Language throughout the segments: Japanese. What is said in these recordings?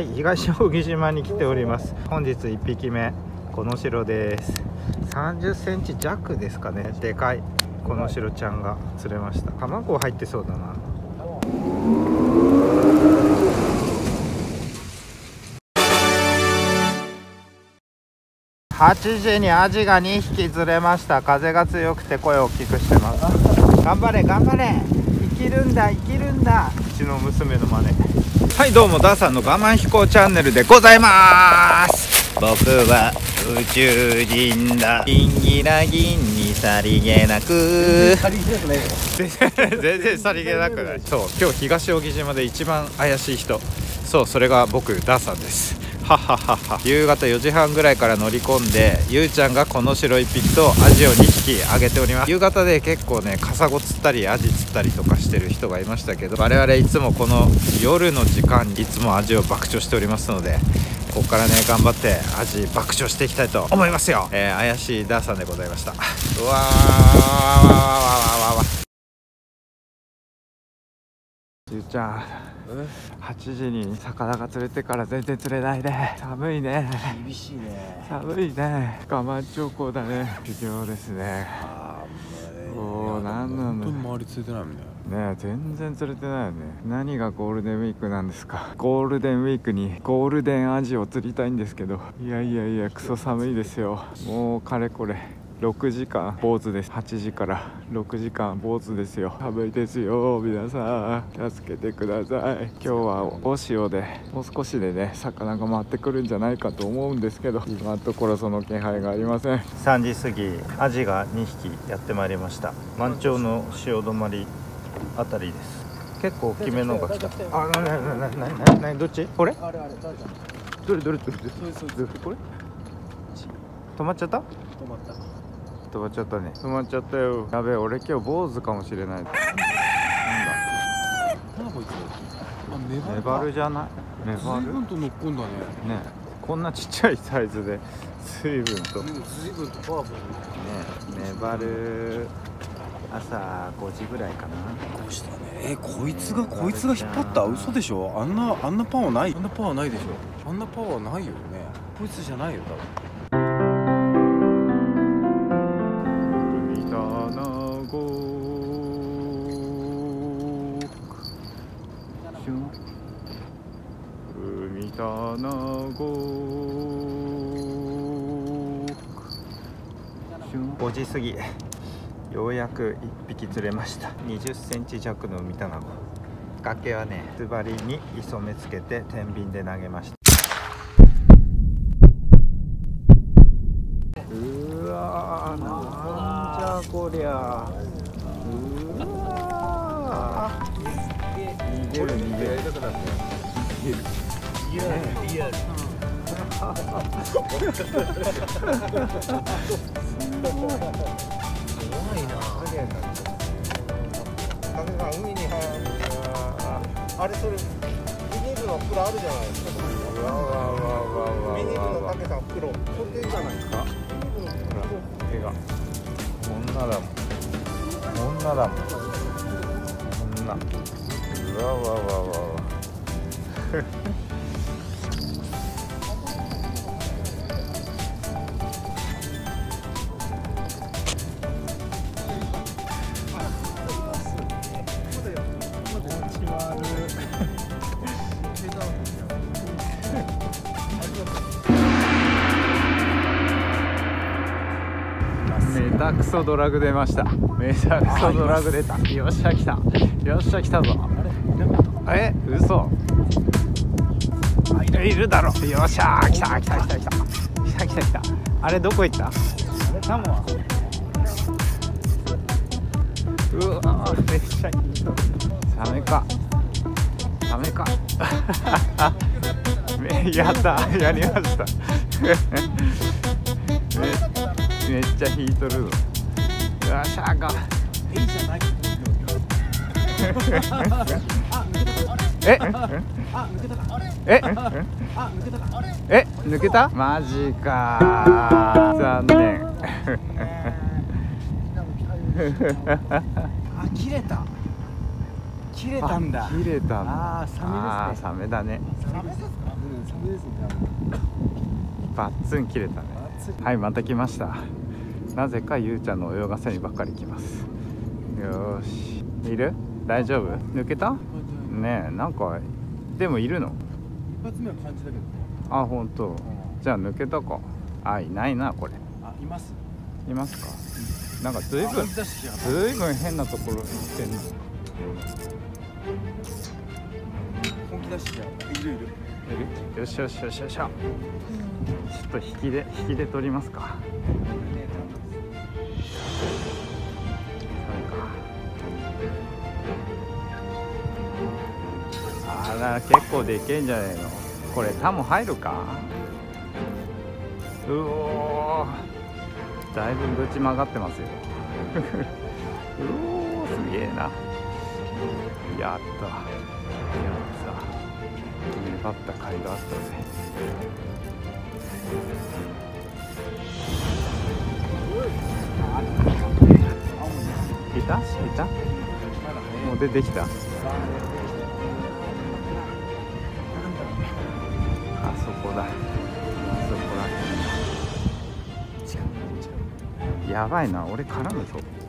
はい東扇島に来ております。本日1匹目この城です。30センチ弱ですかね。でかいこの城ちゃんが釣れました。卵入ってそうだな。8時にアジが2匹釣れました。風が強くて声を大きくしてます。頑張れ頑張れ。生きるんだ生きるんだ。ちの娘の真似。はいどうもダーさんの我慢飛行チャンネルでございます。僕は宇宙人だ。ギンギラギンにさりげなく。全然さりげなくない。そう今日東扇島で一番怪しい人。そうそれが僕ダーさんですははは夕方4時半ぐらいから乗り込んでゆうちゃんがこの白1匹とアジを2匹あげております。夕方で結構ねカサゴ釣ったりアジ釣ったりとかしてる人がいましたけど我々いつもこの夜の時間にいつもアジを爆釣しておりますのでここからね頑張ってアジ爆釣していきたいと思いますよ、えー、怪しいダーさんでございました。うわーわわわわわわわゆうちゃん8時に魚が釣れてから全然釣れないね。寒いね。厳しいね。寒いね。我慢兆候だね。修行ですね。ああおーなんなんだ本当に周りついてないもんね。ねえ全然釣れてないよね。何がゴールデンウィークなんですか。ゴールデンウィークにゴールデンアジを釣りたいんですけど。いやいやいやクソ寒いですよ。もうかれこれ6時間坊主です。8時から6時間坊主ですよ。寒いですよ皆さん。助けてください。今日はお塩でもう少しでね魚が回ってくるんじゃないかと思うんですけど今のところその気配がありません。3時過ぎアジが2匹やってまいりました。満潮の潮止まりあたりです。結構大きめのが来た。あなななななななどっち？これ？あれあれ誰だ？どれどれどれどれ？どれこれ？止まっちゃった？止まった止まっちゃったね止まっちゃったよ。やべえ俺今日坊主かもしれない。なんだ？こいつあメバルメバルじゃない？メバル随分と乗っ込んだね。ねこんなちっちゃいサイズで水分と。随分とパワフルメバル朝5時ぐらいかな。こうしたね。えこいつがこいつが引っ張った？嘘でしょ？あんなあんなパワーない。あんなパワーないでしょ？あんなパワーないよね。こいつじゃないよ多分なご5時過ぎ。ようやく1匹釣れました。2 0センチ弱の海卵崖はねつばりに磯目つけて天秤で投げました。うわーなんじゃこりゃ。うわー。逃げる逃げる逃げる。いやいや怖いな。風が海に入るあれそれビニールの袋あるじゃないですか。ビニールの竹さん袋それでじゃないですかビニールの袋絵が。女だもん。女だもん。女。メタクソドラグ出ました。メタクソドラグ出た。よっしゃ来た。よっしゃ来たぞ。え嘘。あいる。いるだろ。よっしゃ来た来た来た来た。来た来た来た。あれどこ行った？サモア。うわめっちゃいいサメか。サメか。やった。やりました。めめっちゃ引いとるぞ。よっしゃあかえあ抜けたかあれえ抜けたマジか残念あ切れた切れたんだあ切れたあーサメですねサメだねサバッツン切れたねはいまた来ましたなぜかゆうちゃんの泳がせにばっかり来ます。よーし。いる？大丈夫？抜けた？ねえなんかでもいるの？一発目は感じだけど。ねあ本当。じゃあ抜けたか。あいないなこれ。あいます。いますか？なんかずいぶんずいぶん変なところ行ってんの本気出してきやがったいる。いる？よしよしよしよし。よちょっと引きで引きで取りますか。そかあ結構でけえんじゃねえの。これタモ入るか？うおー。だいぶぶち曲がってますよ。うおーすげえな。やった。やった。粘った甲斐があったぜ。いたいたもう出てきた。そこだ。そこだ。やばいな。俺絡むぞ。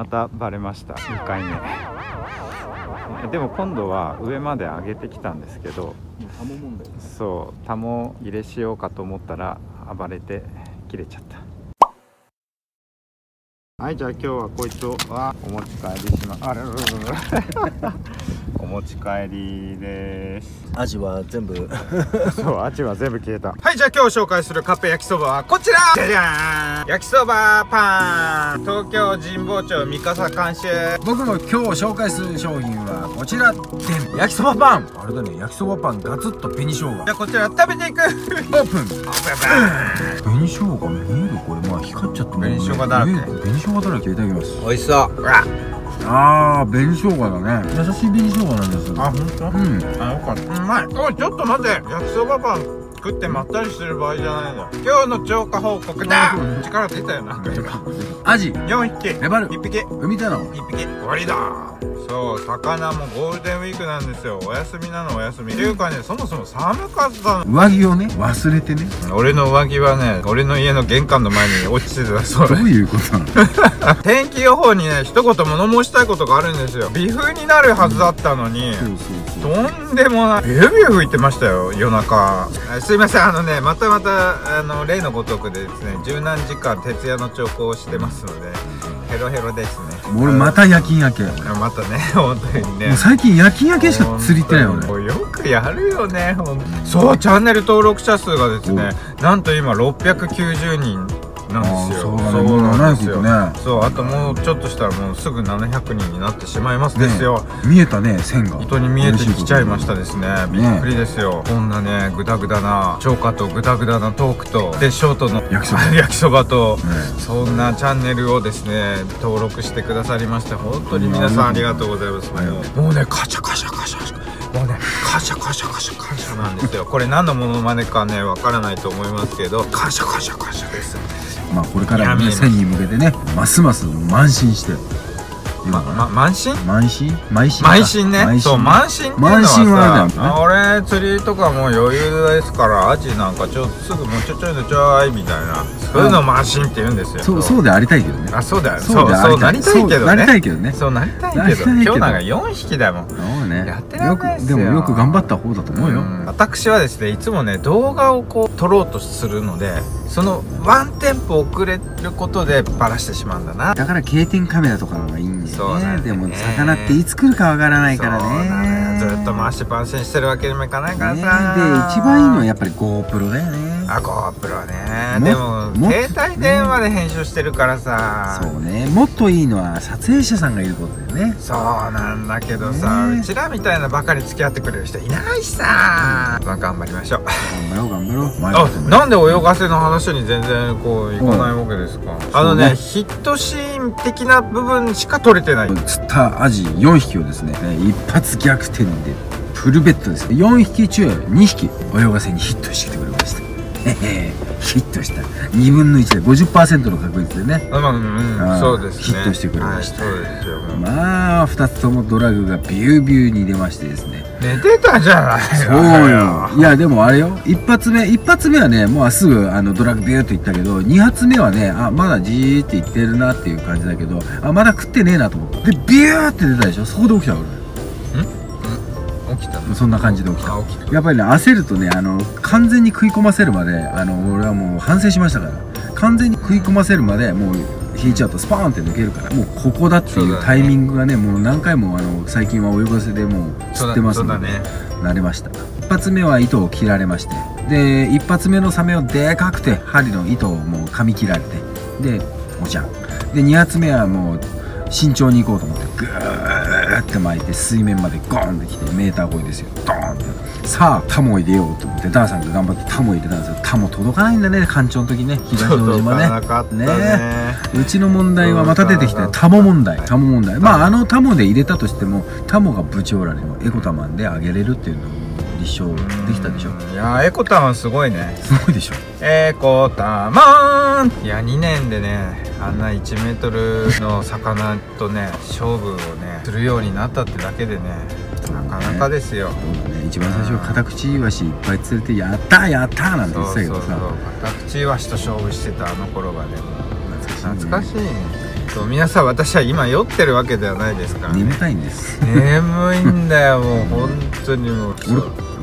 またバレました。2回目。でも今度は上まで上げてきたんですけどそうタモ入れしようかと思ったら暴れて切れちゃったはいじゃあ今日はこいつをあお持ち帰りします。あらららお持ち帰りです。アジは全部。そうアジは全部消えた。はいじゃあ今日紹介するカップ焼きそばはこちら。じゃじゃーん。焼きそばパン。東京神保町三笠監修。僕も今日紹介する商品はこちら。でん。焼きそばパン。あれだね。焼きそばパンガツッと紅生姜。じゃあこちら食べていく。オープン。紅生姜見える？これまあ光っちゃっても紅生姜だらけ。紅生姜だらけいただきます。美味しそう。あー紅生姜だね。優しい紅生姜なんですあ本当？うん。あよかった。うまい。おいちょっと待って。焼きそばパン食ってまったりしてる場合じゃないの。今日の超過報告だ。力出たよなアジ。4匹。メバル。1匹。海だの一匹。終わりだ。そう魚もゴールデンウィークなんですよ。お休みなのお休み。っていうかねそもそも寒かったの。上着をね忘れてね。俺の上着はね俺の家の玄関の前に落ちてた。そ うどういうことなの？天気予報にね一言物申したいことがあるんですよ。微風になるはずだったのに、とんでもない。ビュービュー吹いてましたよ夜中。あすいません。あのねまたまたあの例のごとくでですね十何時間徹夜の兆候をしてますのでヘロヘロですね。俺また夜勤明け。あまたね 本当にね。もう最近夜勤明けしか釣りてないよね。よくやるよねそうチャンネル登録者数がですねなんと今690人なんですよ。そうなんですよ。700ねそうあともうちょっとしたらもうすぐ700人になってしまいます。ですよ、見えたね線が。人に見えてきちゃいましたですね。びねっくりですよ、こんなねグダグダな超過とグダグダなトークとでショートの焼きそば。焼きそばと、ねそんなチャンネルをですね登録してくださりまして本当に皆さんありがとうございます、うん。もうねカシャカシャカシャもうねカシャカシャカシャカシャなんですよこれ何のモノマネかねわからないと思いますけどカシャカシャカシャですまあこれからもねいや見えます線に向けてねますます慢心してま、ま、慢心？慢心？慢心か。慢心ね。そう慢心っていうのはあるんだよね。さ俺釣りとかもう余裕ですからアジなんかちょすぐもうちょちょいのちょいみたいな。そういうのを慢心って言うんですよ。そうそうでありたいけどね。あそうだよそそううでありたい。そうなりたいけどね。なりたいけどね。そうなりたいけど今日なんか4匹だもん。そうね。やってないでもよく頑張った方だと思うよ。ん。私はですねいつもね動画をこう撮ろうとするのでそのワンテンポ遅れることでバラしてしまうんだな。だから定点カメラとかの方がいいんだそうなんだよね。でも魚っていつ来るかわからないからそうなのねよずっと回しっぱなしてるわけにもいかないからねでさ一番いいのはやっぱり GoPro だよね。あ GoPro ね。もでもも携帯電話で編集してるからさ。そうね。もっといいのは撮影者さんがいることだよね。そうなんだけどさ、ねうちらみたいなばかり付き合ってくれる人いないしさ、まあ頑張りましょう。頑張ろう頑張ろう。前あなんで泳がせの話に全然こういかないわけですか、あのねそうね。ヒットシーン的な部分しか取れてない。釣ったアジ4匹をですね一発逆転でフルベッドです4匹中2匹泳がせにヒットしてきてくれました。ヒットした。2分の1で50%の確率でね。まあうんそうですね。ヒットしてくれました。はいそうですよ。もうまあ2つともドラグがビュービューに出ましてですね。寝てたじゃないそうよ。いや。でもあれよ。一発目一発目はねもうすぐあのドラグビューっといったけど二発目はねあまだじーっていってるなっていう感じだけどあまだ食ってねえなと思って。でビューって出たでしょ。そこで起きた俺起きたの。そんな感じで起きた。あ起きた。やっぱりね焦るとねあの完全に食い込ませるまであの俺はもう反省しましたから。完全に食い込ませるまでもう引いちゃうとスパーンって抜けるから。もうここだっていうタイミングがねもう何回もあの最近は泳がせでもう釣ってますので、ね。慣れました。一発目は糸を切られまして。で一発目のサメをでかくて針の糸をもう噛み切られて。でおじゃん。で二発目はもう慎重に行こうと思ってグーって巻いて水面までゴーンってきてメーター超えですよ。ドーンって。さあタモ入れようと思ってダーさんが頑張ってタモ入れたんですよ。タモ届かないんだね干潮の時ね。東大島ね。ね。ね。うちの問題はまた出てきたタモ問題タモ問題。まああのタモで入れたとしてもタモがブチオラレのエコタマンであげれるっていうのを立証できたでしょ？いやエコタマンすごいね。すごいでしょ。エコタマン。いや2年でねあんな1メートルの魚とね勝負をねするようになったってだけでねなかなかですよ、ね。一番最初はカタクチイワシいっぱい釣れてやったーやったーなんて言ってたけどさ。カタクチイワシと勝負してたあの頃がねもう懐かしいね。懐かしい。ねそう皆さん私は今酔ってるわけではないですから、ね、眠たいんです。眠いんだよもう。本当にもう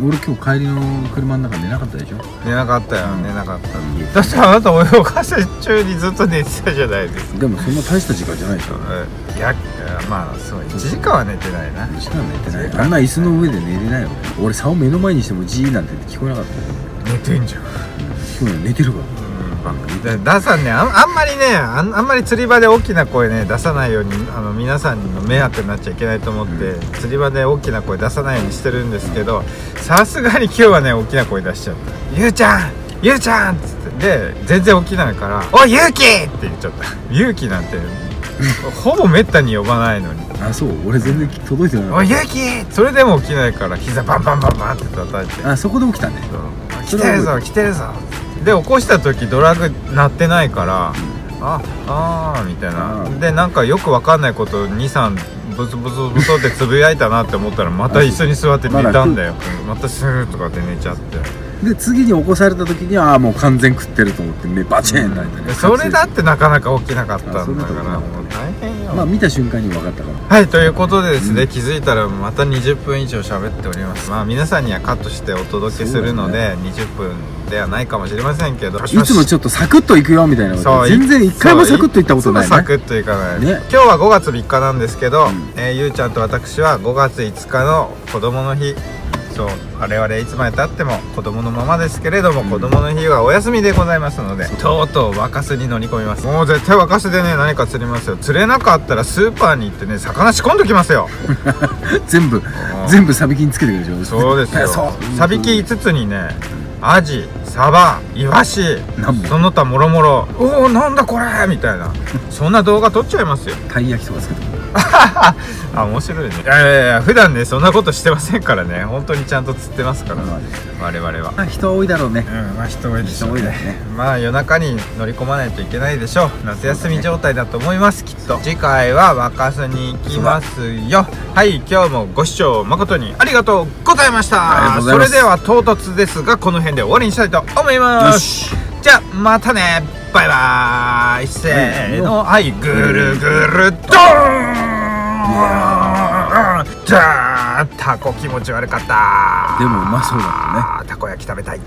俺俺今日帰りの車の中寝なかったでしょ？寝なかったよ、うん寝なかった。だってあなた泳がせ中にずっと寝てたじゃないですか。でもそんな大した時間じゃないでしょ。いやまあそう1時間は寝てないな。時間寝てない。あんな椅子の上で寝れないよ。俺竿目の前にしてもジーなんて聞こえなかったよ。寝てんじゃん。聞こえない寝てるからうんだダさんね。あんあんまりねあんあんまり釣り場で大きな声ね出さないようにあの皆さんの迷惑になっちゃいけないと思って、釣り場で大きな声出さないようにしてるんですけどさすがに今日はね大きな声出しちゃった「ゆうちゃんゆうちゃん!」っつってで全然起きないから「おいゆうき!」って言っちゃった。ゆうきなんてほぼめったに呼ばないのに。あそう？俺全然届いて「なかっおいゆうき!」それでも起きないから膝バンバンバンバンって叩いて。たあそこで起きたね。来てるぞ来てるぞで起こした時ドラグ鳴ってないからああーみたいあなー。でなんかよくわかんないこと23ブツブツブツってつぶやいたなって思ったらまた椅子に座って寝たんだよ。またスーッとかって寝ちゃってで次に起こされた時にはああもう完全食ってると思って目バチーンと開いてねでそれだってなかなか起きなかったんだからもう大変よ。まあ見た瞬間に分かったから。はいということでですね、気づいたらまた20分以上喋っております。まあ皆さんにはカットしてお届けするので、20分ではないかもしれませんけどいつもち。ょっとサクッといくよみたいなそう全然一回もサクッといったことないね。サクッといかない、ね。今日は5月3日なんですけど、ん。えーゆうちゃんと私は5月5日の子供の日そう我々いつまでたっても子供のままですけれども、子供の日はお休みでございますのでとうとう若洲に乗り込みます。もう絶対若洲でね何か釣りますよ。釣れなかったらスーパーに行ってね魚仕込んどきますよ。全部全部サビキにつけてくるでしょ。そうですよ。サビキ5つにねアジサバイワシその他もろもろおおなんだこれみたいな。そんな動画撮っちゃいますよ。たい焼きとかつけてくる あ面白いね。いやいやいや普段ねそんなことしてませんからね。本当にちゃんと釣ってますから。まあね我々は。まあ人多いだろうね。うんまあ人多いでしょう人多いだよね。まあ夜中に乗り込まないといけないでしょう。夏休み状態だと思いますきっと。次回は若洲に行きますよ。はい。今日もご視聴誠にありがとうございました。それでは唐突ですがこの辺で終わりにしたいと思います。し。じゃあまたねバイバーイせーのはいぐるぐるドーン。じゃあタコ気持ち悪かった。でもうまそうだったね。たこ焼き食べたい